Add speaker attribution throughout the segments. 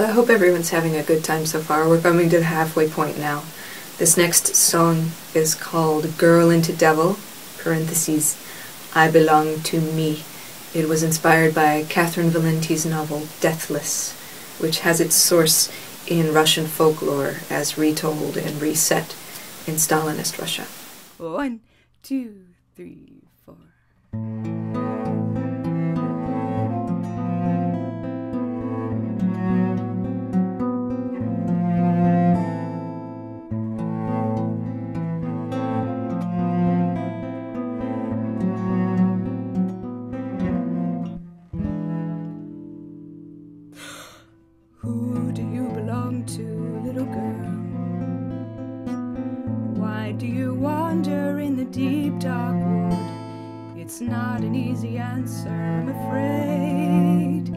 Speaker 1: I hope everyone's having a good time so far. We're coming to the halfway point now. This next song is called Girl into Devil, parentheses, I Belong to Me. It was inspired by Catherynne Valente's novel Deathless, which has its source in Russian folklore as retold and reset in Stalinist Russia.
Speaker 2: One, two, three, four. The deep dark wood? It's not an easy answer, I'm afraid.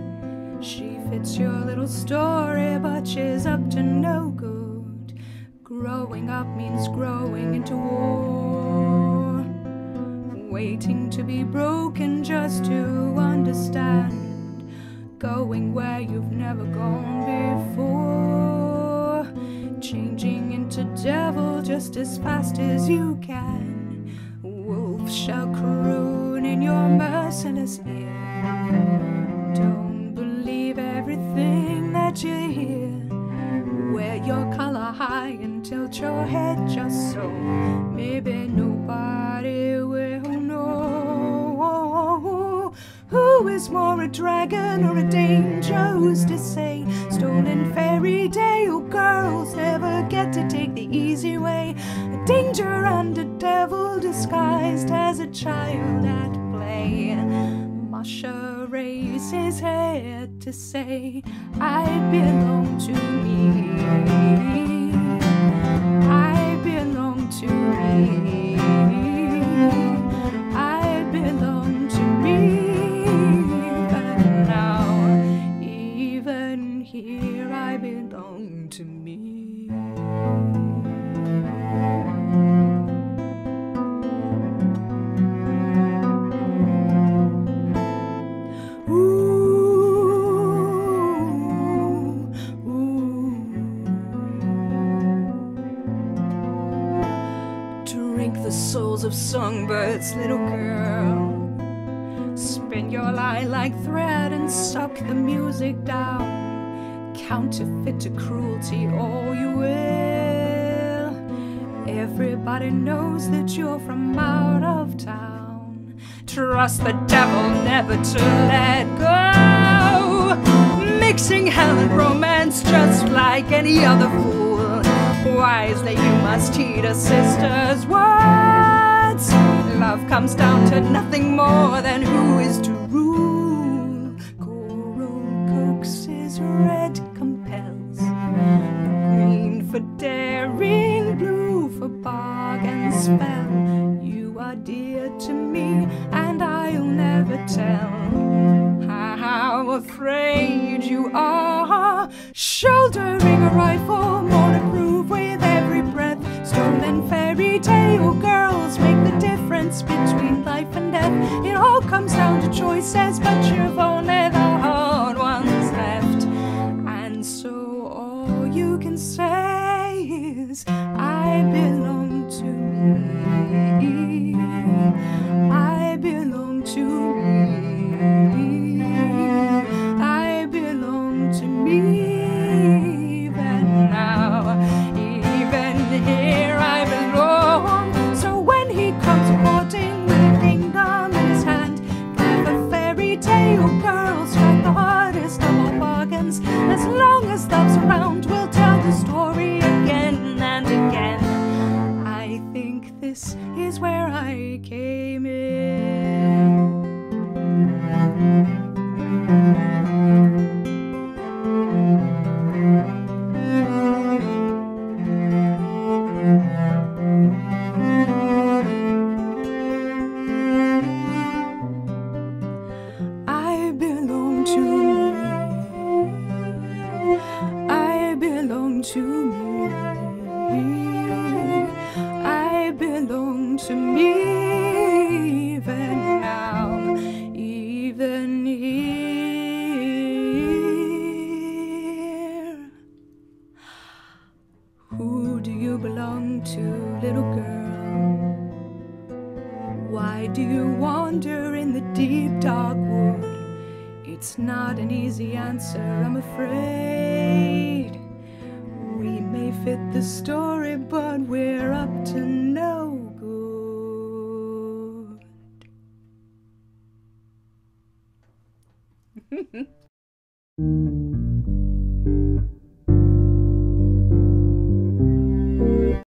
Speaker 2: She fits your little story, but she's up to no good. Growing up means growing into war. Waiting to be broken just to understand. Going where you've never gone before. Changing into devil just as fast as you can. Shall croon in your merciless ear. Don't believe everything that you hear. Wear your collar high and tilt your head just so. Maybe nobody will know. Who is more a dragon or a danger? Who's to say? Stolen fairy tale girls never get to take the easy way. A danger and a devil disguised as a child at play. Masha raised his head to say, I belong to me. I belong to me. I belong to me. But now, even here, I belong to me. Souls of songbirds, little girl. Spin your lie like thread and suck the music down. Counterfeit to cruelty, all you will. Everybody knows that you're from out of town. Trust the devil never to let go. Mixing hell and romance just like any other fool. Wisely, you must heed a sister's words. Love comes down to nothing more than who is to rule. Coral coaxes, red compels. Green for daring, blue for bargain spell. You are dear to me, and I'll never tell how afraid you are. Shouldering a rifle, more to prove with every breath. Stolen fairy tale the between life and death. It all comes down to choices, but you've only the hard ones left. And so all you can say is, I belong to me. Tale girl strike the hardest of all bargains. As long as love's around, we'll tell the story again and again. I think this is where I came in. to me. I belong to me. I belong to me even now, even here. Who do you belong to, little girl? Why do you wander in the deep dark woods? It's not an easy answer, I'm afraid. We may fit the story, but we're up to no good.